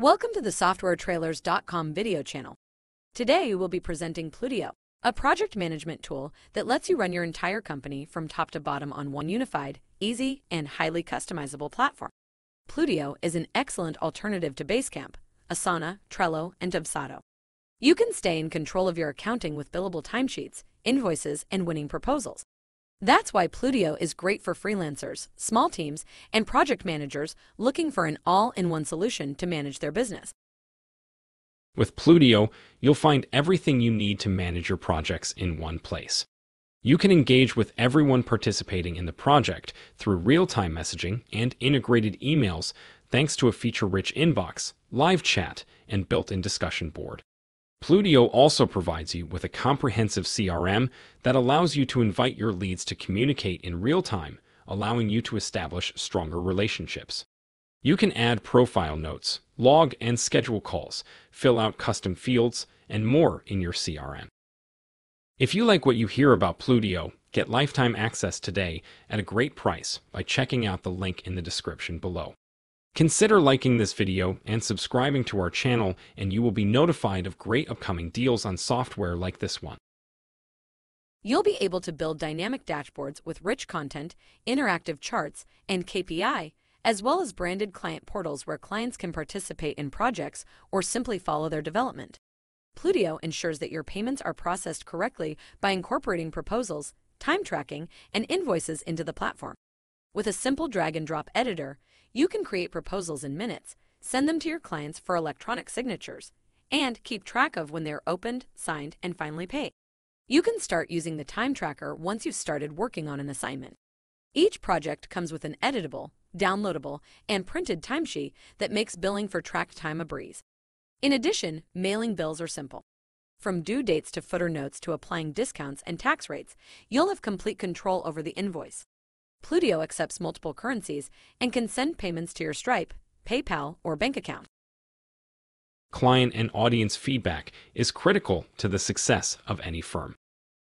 Welcome to the SoftwareTrailers.com video channel. Today we'll be presenting Plutio, a project management tool that lets you run your entire company from top to bottom on one unified, easy, and highly customizable platform. Plutio is an excellent alternative to Basecamp, Asana, Trello, and Dubsado. You can stay in control of your accounting with billable timesheets, invoices, and winning proposals. That's why Plutio is great for freelancers, small teams, and project managers looking for an all-in-one solution to manage their business. With Plutio, you'll find everything you need to manage your projects in one place. You can engage with everyone participating in the project through real-time messaging and integrated emails thanks to a feature-rich inbox, live chat, and built-in discussion board. Plutio also provides you with a comprehensive CRM that allows you to invite your leads to communicate in real time, allowing you to establish stronger relationships. You can add profile notes, log and schedule calls, fill out custom fields, and more in your CRM. If you like what you hear about Plutio, get lifetime access today at a great price by checking out the link in the description below. Consider liking this video and subscribing to our channel and you will be notified of great upcoming deals on software like this one. You'll be able to build dynamic dashboards with rich content, interactive charts, and KPI, as well as branded client portals where clients can participate in projects or simply follow their development. Plutio ensures that your payments are processed correctly by incorporating proposals, time tracking, and invoices into the platform. With a simple drag and drop editor, you can create proposals in minutes, send them to your clients for electronic signatures, and keep track of when they're opened, signed, and finally paid. You can start using the time tracker once you've started working on an assignment. Each project comes with an editable, downloadable, and printed timesheet that makes billing for tracked time a breeze. In addition, mailing bills are simple. From due dates to footer notes to applying discounts and tax rates, you'll have complete control over the invoice. Plutio accepts multiple currencies and can send payments to your Stripe, PayPal, or bank account. Client and audience feedback is critical to the success of any firm.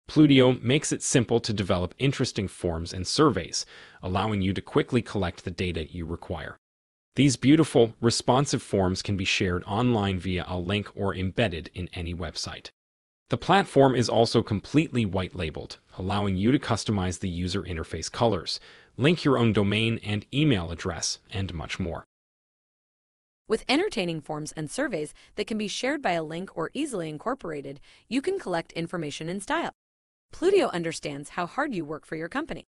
Plutio makes it simple to develop interesting forms and surveys, allowing you to quickly collect the data you require. These beautiful, responsive forms can be shared online via a link or embedded in any website. The platform is also completely white labeled, allowing you to customize the user interface colors, link your own domain and email address, and much more. With entertaining forms and surveys that can be shared by a link or easily incorporated, you can collect information in style. Plutio understands how hard you work for your company.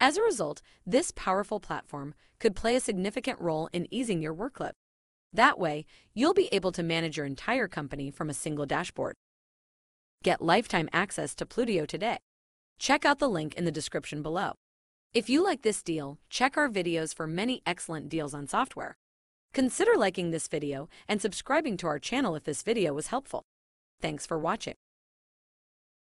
As a result, this powerful platform could play a significant role in easing your workload. That way, you'll be able to manage your entire company from a single dashboard. Get lifetime access to Plutio today. Check out the link in the description below. If you like this deal, check our videos for many excellent deals on software. Consider liking this video and subscribing to our channel if this video was helpful. Thanks for watching.